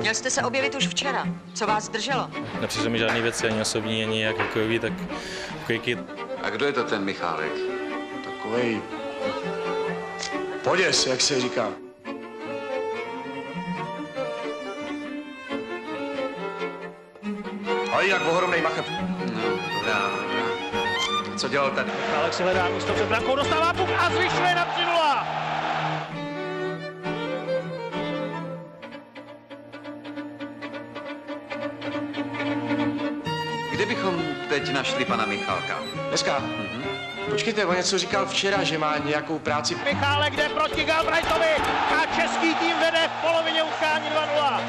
Měl jste se objevit už včera. Co vás zdrželo? Nepřišlo mi žádný věci, ani osobní, ani jak hokejový, tak hokejky A kdo je to ten Michálek? Takovej poděs, jak se říká. Ale jinak ohromnej machet. No, dobrá, dobrá. Co dělal tady? Alex si hledá místo před brankou, dostává puk a zvyšuje na 3 Kde bychom teď našli pana Michálka? Dneska. Počkejte, on něco říkal včera, že má nějakou práci. Michálek jde proti Galbraithovi a český tým vede v polovině utkání 2-0.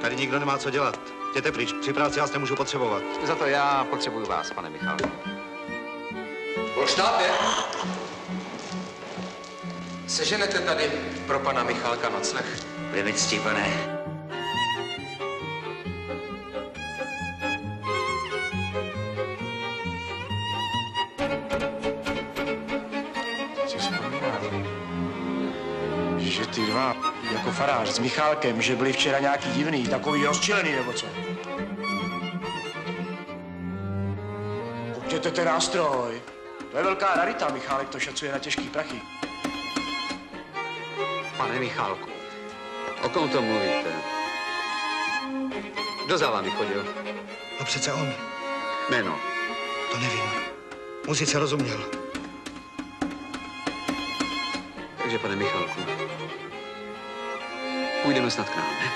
Tady nikdo nemá co dělat. Jděte pryč, při práci vás nemůžu potřebovat. Za to já potřebuju vás, pane Michálku. Štábě? Seženete tady pro pana Michálka nocleh? Bude mi ctí, pane. Si? Že ty dva, jako farář s Michálkem, že byli včera nějaký divný, takový rozčilený nebo co? Kuptěte ten nástroj. To je velká rarita, Michálek to šacuje na těžký prachy. Pane Michálku, o kom to mluvíte? Kdo za vámi chodil? No přece on. Jméno. To nevím. On sice rozuměl. Takže, pane Michalku, půjdeme snad k nám, ne?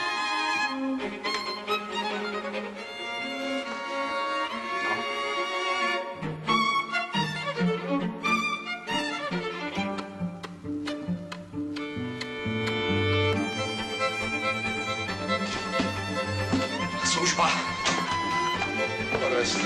konuşma. Orası.